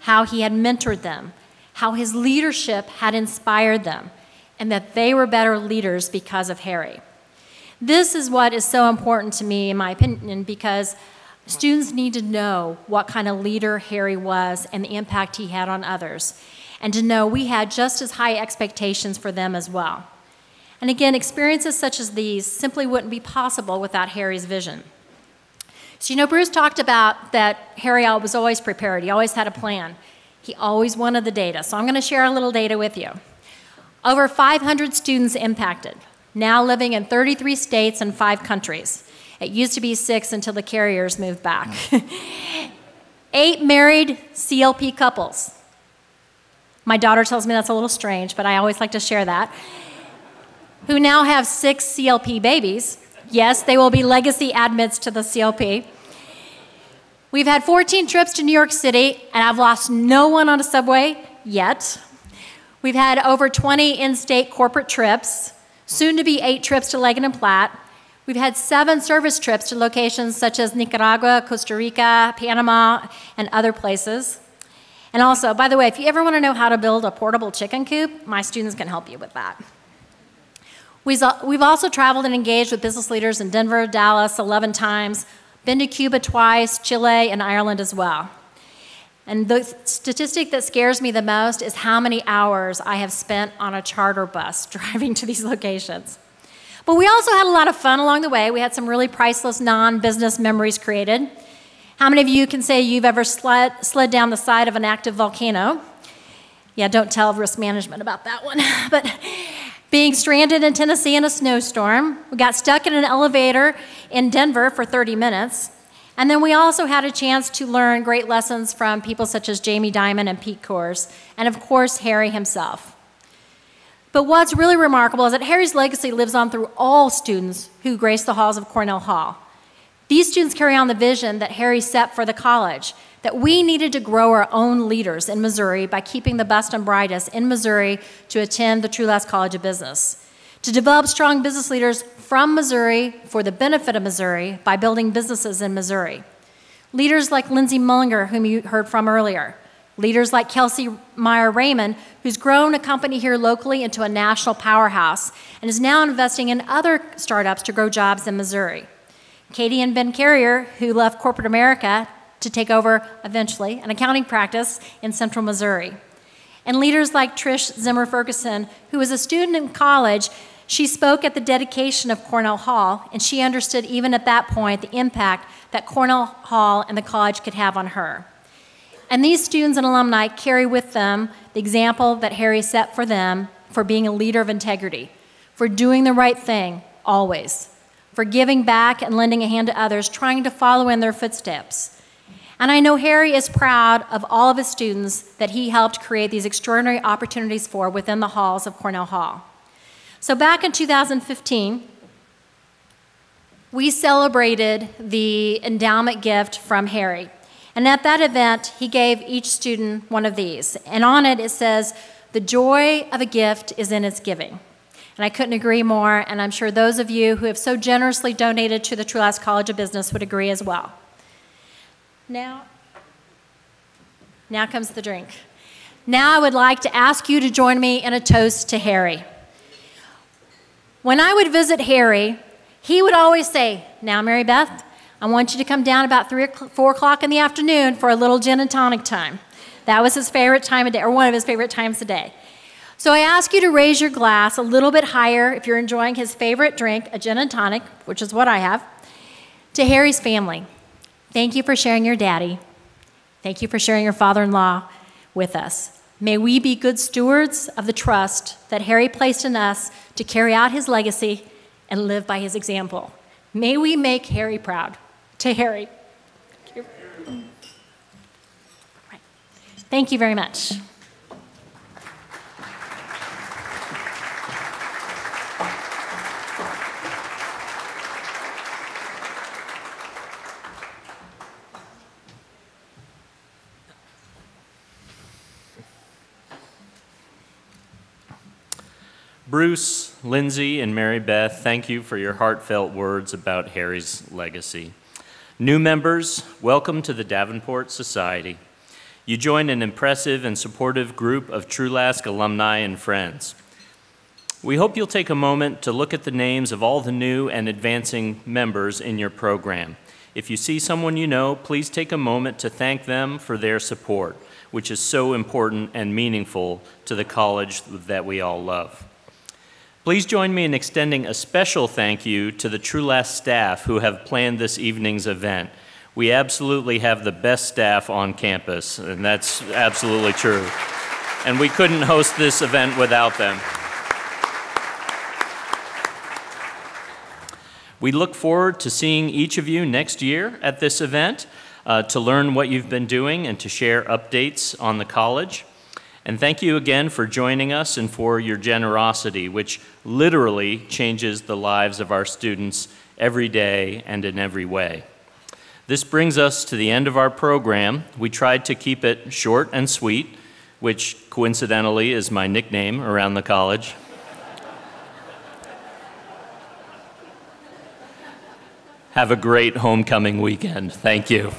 how he had mentored them, how his leadership had inspired them, and that they were better leaders because of Harry. This is what is so important to me, in my opinion, because students need to know what kind of leader Harry was and the impact he had on others and to know we had just as high expectations for them as well. And again, experiences such as these simply wouldn't be possible without Harry's vision. So, you know, Bruce talked about that Harry was always prepared, he always had a plan. He always wanted the data. So, I'm going to share a little data with you. Over 500 students impacted, now living in 33 states and five countries. It used to be six until the Carriers moved back. Eight married CLP couples, my daughter tells me that's a little strange, but I always like to share that. Who now have six CLP babies. Yes, they will be legacy admits to the CLP. We've had 14 trips to New York City, and I've lost no one on a subway yet. We've had over 20 in state corporate trips, soon to be eight trips to Leggett and Platt. We've had seven service trips to locations such as Nicaragua, Costa Rica, Panama, and other places. And also, by the way, if you ever want to know how to build a portable chicken coop, my students can help you with that. We've also traveled and engaged with business leaders in Denver, Dallas 11 times, been to Cuba twice, Chile, and Ireland as well. And the statistic that scares me the most is how many hours I have spent on a charter bus driving to these locations. But we also had a lot of fun along the way. We had some really priceless non business memories created. How many of you can say you've ever slid, slid down the side of an active volcano? Yeah, don't tell risk management about that one. but being stranded in Tennessee in a snowstorm, we got stuck in an elevator in Denver for 30 minutes. And then we also had a chance to learn great lessons from people such as Jamie Dimon and Pete Kors, and of course, Harry himself. But what's really remarkable is that Harry's legacy lives on through all students who grace the halls of Cornell Hall. These students carry on the vision that Harry set for the college that we needed to grow our own leaders in Missouri by keeping the best and brightest in Missouri to attend the Trulaske College of Business, to develop strong business leaders from Missouri for the benefit of Missouri by building businesses in Missouri. Leaders like Lindsay Mullenger, whom you heard from earlier, Leaders like Kelsey Meyer Raymond, who's grown a company here locally into a national powerhouse and is now investing in other startups to grow jobs in Missouri. Katie and Ben Carrier, who left corporate America to take over eventually an accounting practice in central Missouri. And leaders like Trish Zimmer Ferguson, who was a student in college. She spoke at the dedication of Cornell Hall, and she understood even at that point the impact that Cornell Hall and the college could have on her. And these students and alumni carry with them the example that Harry set for them for being a leader of integrity, for doing the right thing always, for giving back and lending a hand to others, trying to follow in their footsteps. And I know Harry is proud of all of his students that he helped create these extraordinary opportunities for within the halls of Cornell Hall. So back in 2015, we celebrated the endowment gift from Harry. And at that event, he gave each student one of these. And on it, it says, The joy of a gift is in its giving. And I couldn't agree more, and I'm sure those of you who have so generously donated to the Trulaske College of Business would agree as well. Now, now comes the drink. Now I would like to ask you to join me in a toast to Harry. When I would visit Harry, he would always say, Now, Mary Beth, I want you to come down about 3 or 4 o'clock in the afternoon for a little gin and tonic time. That was his favorite time of day, or one of his favorite times of day. So I ask you to raise your glass a little bit higher if you're enjoying his favorite drink, a gin and tonic, which is what I have, to Harry's family. Thank you for sharing your daddy. Thank you for sharing your father in law with us. May we be good stewards of the trust that Harry placed in us to carry out his legacy and live by his example. May we make Harry proud to Harry. Thank you very much. Bruce, Lindsay, and Mary Beth, thank you for your heartfelt words about Harry's legacy. New members, welcome to the Davenport Society. You join an impressive and supportive group of Trulaske alumni and friends. We hope you'll take a moment to look at the names of all the new and advancing members in your program. If you see someone you know, please take a moment to thank them for their support, which is so important and meaningful to the college that we all love. Please join me in extending a special thank you to the Trulaske staff who have planned this evening's event. We absolutely have the best staff on campus, and that's absolutely true. And we couldn't host this event without them. We look forward to seeing each of you next year at this event uh, to learn what you've been doing and to share updates on the college. And thank you again for joining us and for your generosity, which literally changes the lives of our students every day and in every way. This brings us to the end of our program. We tried to keep it short and sweet, which coincidentally is my nickname around the college. Have a great homecoming weekend. Thank you.